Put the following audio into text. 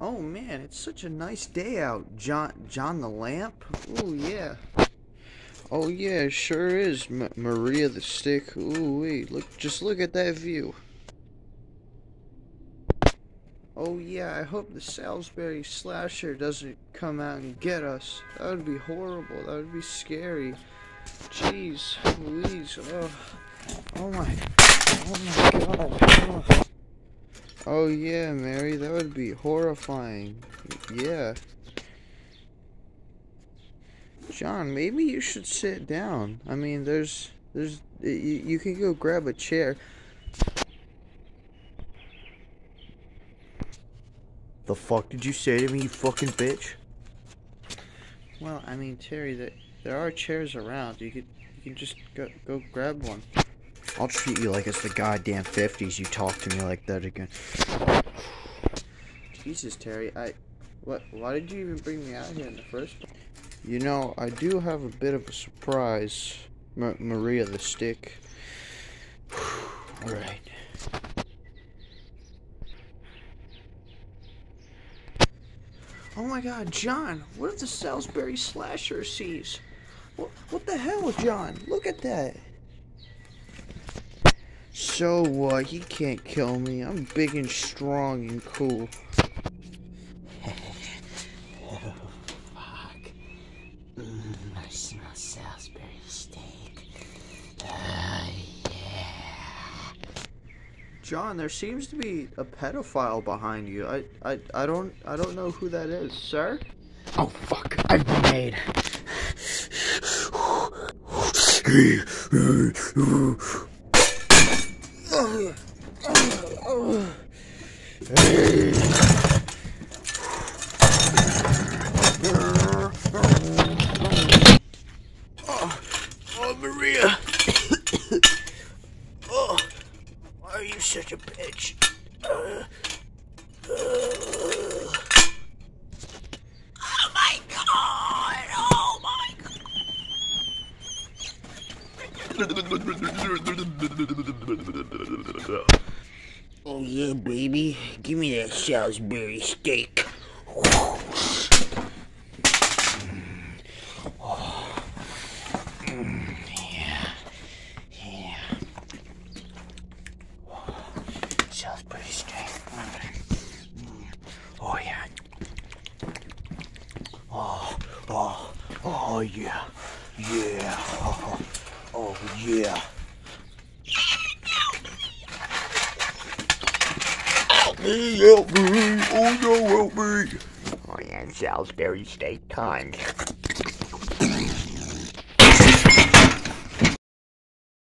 Oh man, it's such a nice day out, John. John the Lamp. Oh yeah. Oh yeah, sure is, M Maria the Stick. Ooh wait, look, just look at that view. Oh yeah, I hope the Salisbury slasher doesn't come out and get us. That would be horrible. That would be scary. Jeez, Louise. Oh, oh my, oh my God. Oh. Oh yeah, Mary, that would be horrifying. Yeah. John, maybe you should sit down. I mean, there's, there's, you, you can go grab a chair. The fuck did you say to me, you fucking bitch? Well, I mean, Terry, that there are chairs around. You could, you can just go, go grab one. I'll treat you like it's the goddamn 50s you talk to me like that again. Jesus, Terry, I... What? Why did you even bring me out here in the first place? You know, I do have a bit of a surprise. M Maria the Stick. Alright. Oh my god, John, what if the Salisbury Slasher sees? What, what the hell, John? Look at that. So what? He can't kill me. I'm big and strong and cool. oh, fuck. Mm, I smell Salisbury steak. Uh, yeah. John, there seems to be a pedophile behind you. I, I, I don't, I don't know who that is, sir. Oh fuck! I've been made. Oh, Maria. oh, why are you such a bitch? Uh, uh. Oh my god! Oh yeah, baby. Give me that Salisbury steak. Yeah. Yeah. Steak. Mm. Oh yeah. Oh, oh, oh yeah. Yeah. Oh yeah. Me, help me. Oh no, help me. Oh yeah, Salisbury steak time.